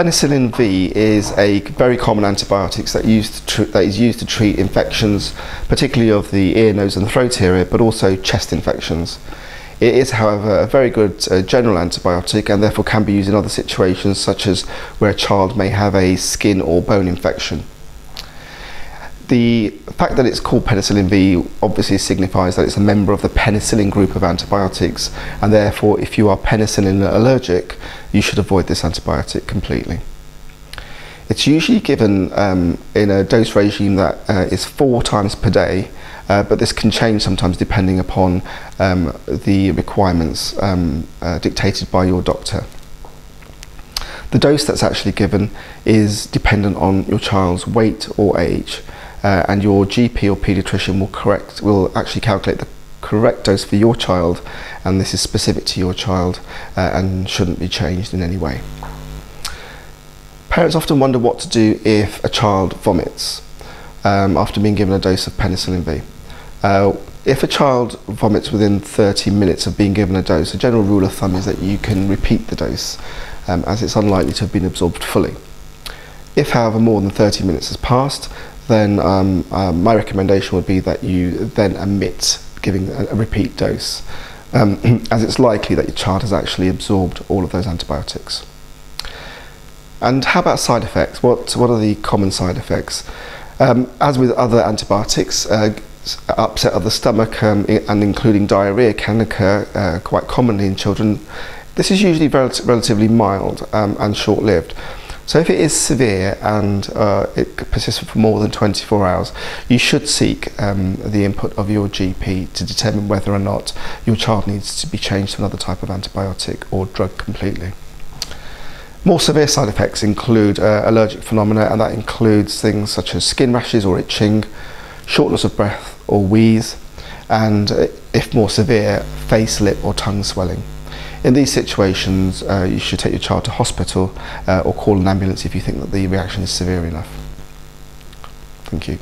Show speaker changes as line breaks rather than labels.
Penicillin V is a very common antibiotic that, that is used to treat infections, particularly of the ear, nose and throat area, but also chest infections. It is, however, a very good uh, general antibiotic and therefore can be used in other situations such as where a child may have a skin or bone infection. The fact that it's called penicillin V obviously signifies that it's a member of the penicillin group of antibiotics and therefore if you are penicillin allergic you should avoid this antibiotic completely. It's usually given um, in a dose regime that uh, is four times per day uh, but this can change sometimes depending upon um, the requirements um, uh, dictated by your doctor. The dose that's actually given is dependent on your child's weight or age uh, and your GP or paediatrician will correct will actually calculate the correct dose for your child and this is specific to your child uh, and shouldn't be changed in any way. Parents often wonder what to do if a child vomits um, after being given a dose of penicillin V. Uh, if a child vomits within 30 minutes of being given a dose, a general rule of thumb is that you can repeat the dose um, as it's unlikely to have been absorbed fully. If however more than 30 minutes has passed, then um, uh, my recommendation would be that you then omit giving a, a repeat dose, um, as it's likely that your child has actually absorbed all of those antibiotics. And how about side effects? What, what are the common side effects? Um, as with other antibiotics, uh, upset of the stomach um, and including diarrhea can occur uh, quite commonly in children. This is usually rel relatively mild um, and short-lived. So if it is severe and uh, it persists for more than 24 hours, you should seek um, the input of your GP to determine whether or not your child needs to be changed to another type of antibiotic or drug completely. More severe side effects include uh, allergic phenomena and that includes things such as skin rashes or itching, shortness of breath or wheeze, and uh, if more severe, face, lip or tongue swelling. In these situations, uh, you should take your child to hospital uh, or call an ambulance if you think that the reaction is severe enough. Thank you.